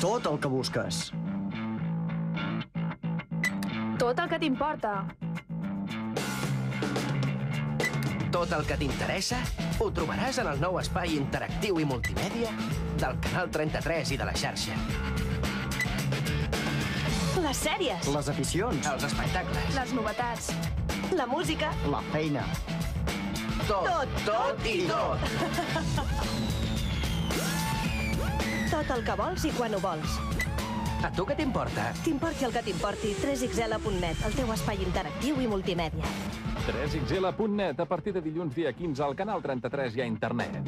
Tot el que busques. Tot el que t'importa. Tot el que t'interessa ho trobaràs en el nou espai interactiu i multimèdia del Canal 33 i de la xarxa. Les sèries, Les aficions. Els espectacles. Les novetats. la música... La feina. Tot, Tot, tot i tot. Tot el que vols i quan ho vols. A tu què t'importa? T'importi el que t'importi, 3xl.net, el teu espai interactiu i multimèdia. 3xl.net a partir de dilluns dia 15 al canal 33 i a internet.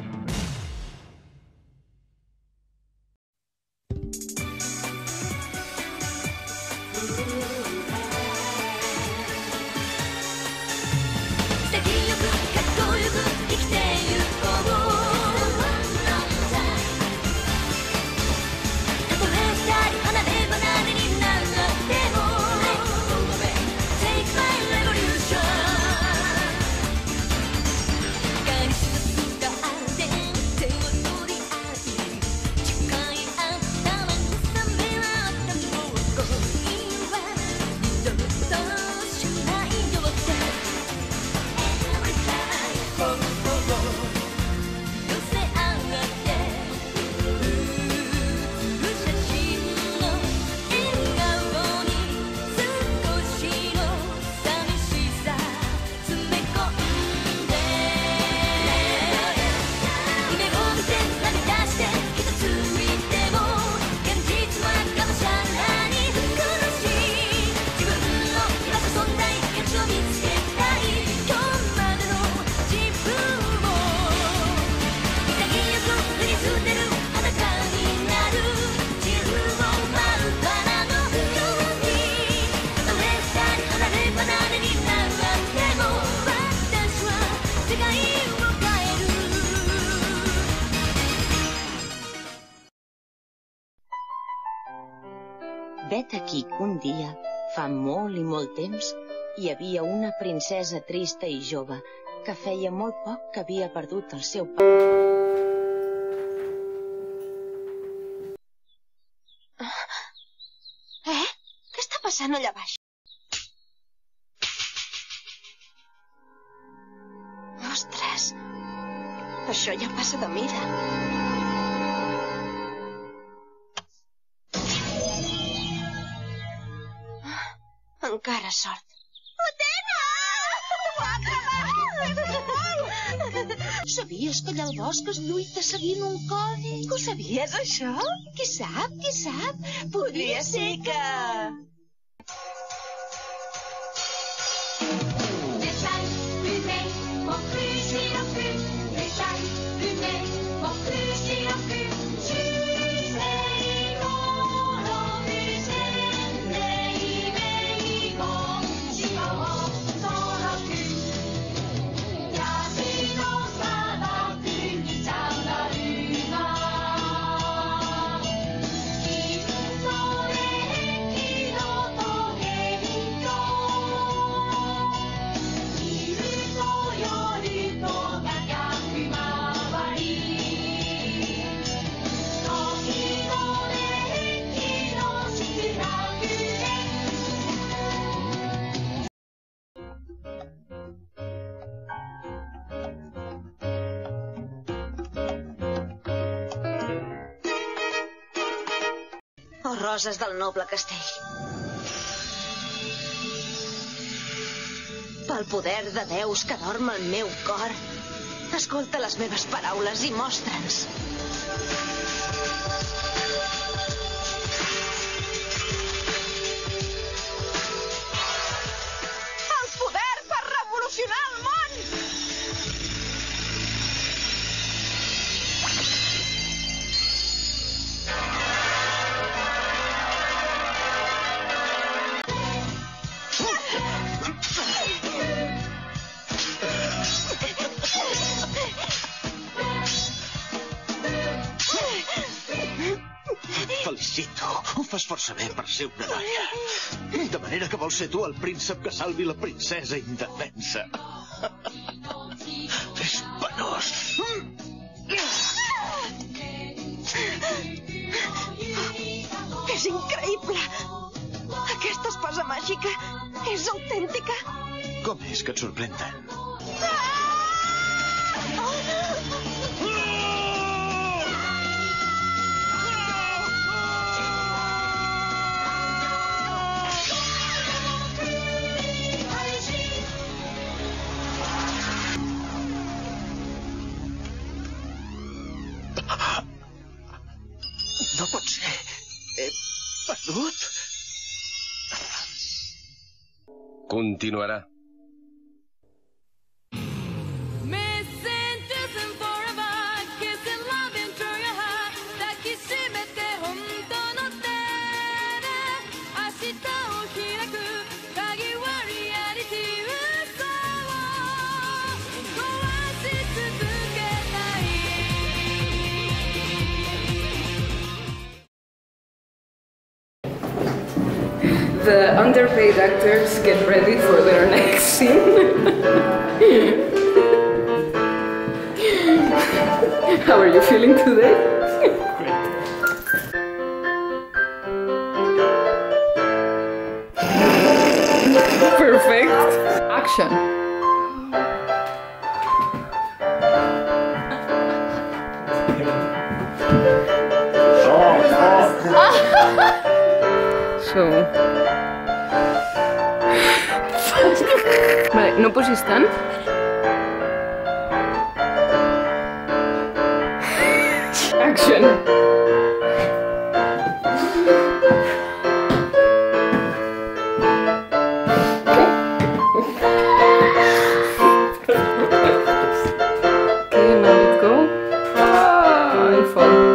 Vet aquí que un dia, fa molt i molt temps, hi havia una princesa trista i jove que feia molt poc que havia perdut el seu pare. Eh? Què està passant allà baix? Ostres! Això ja passa de mida. Encara sort. Sabies que allà al bosc es lluita seguint un codi? Ho sabies, això? Qui sap, qui sap? Podria ser que... Oh, roses del noble castell. Pel poder de Déus que dorm al meu cor, escolta les meves paraules i mostra'ns. Felicito. Ho fas força bé per ser una noia. De manera que vols ser tu el príncep que salvi la princesa indefensa. És penós. És increïble! Aquesta espasa màgica és autèntica! Com és que et sorprèn tant? No pot ser. He perdut. Continuarà. Underpaid actors get ready for their next scene. How are you feeling today? Perfect. Action. Oh, oh. So. Vale, no posis tant. Action. Okay, now let go. I fall.